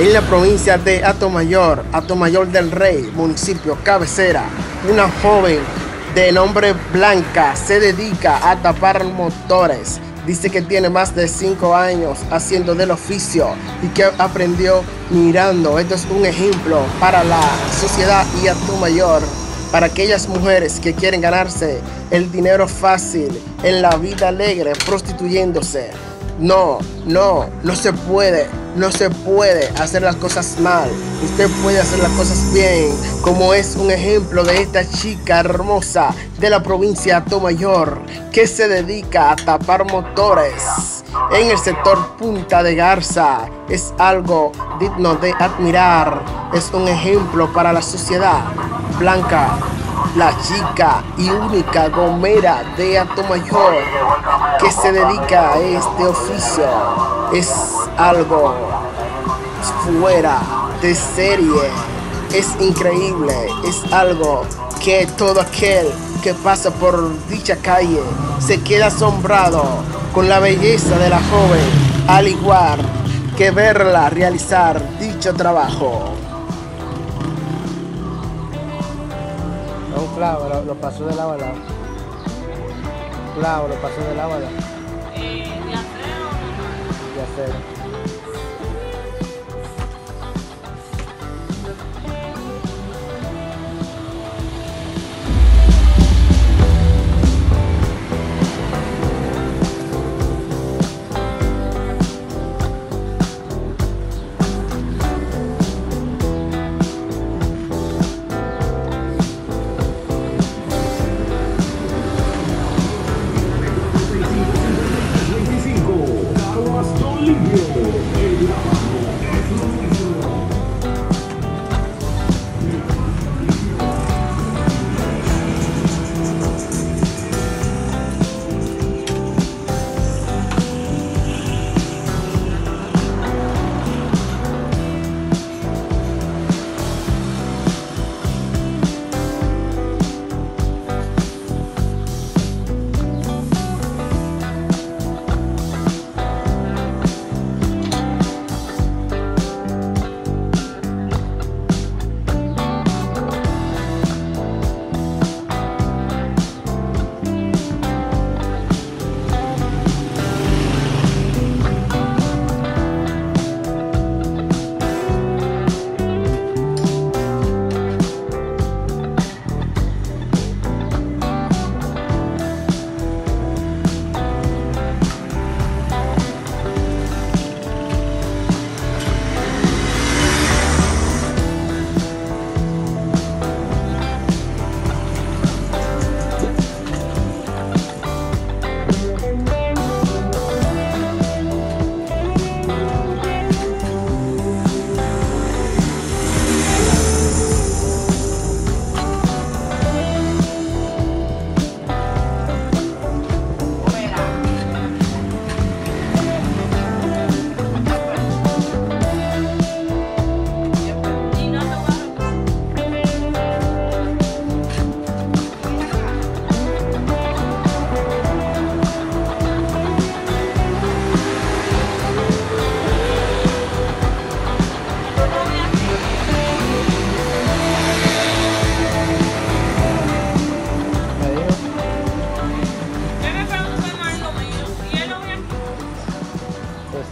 en la provincia de Atomayor, Atomayor del Rey, municipio cabecera. Una joven de nombre Blanca se dedica a tapar motores. Dice que tiene más de 5 años haciendo del oficio y que aprendió mirando. Esto es un ejemplo para la sociedad y Atomayor, para aquellas mujeres que quieren ganarse el dinero fácil en la vida alegre prostituyéndose. No, no, no se puede, no se puede hacer las cosas mal. Usted puede hacer las cosas bien, como es un ejemplo de esta chica hermosa de la provincia de Tomayor que se dedica a tapar motores en el sector Punta de Garza. Es algo digno de admirar, es un ejemplo para la sociedad. Blanca la chica y única gomera de Atomayor que se dedica a este oficio es algo fuera de serie, es increíble, es algo que todo aquel que pasa por dicha calle se queda asombrado con la belleza de la joven, al igual que verla realizar dicho trabajo. Un clavo, lo, lo pasó de lado a lado. Clavo, lo pasó de lado a lado. Eh, de acero. De acero.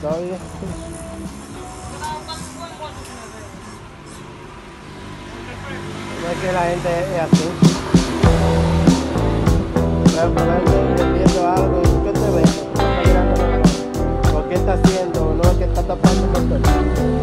No es que la gente es así. Pero ejemplo, vendiendo algo, ¿y qué te cara. ¿Por qué está haciendo? No es que está tapando el motor.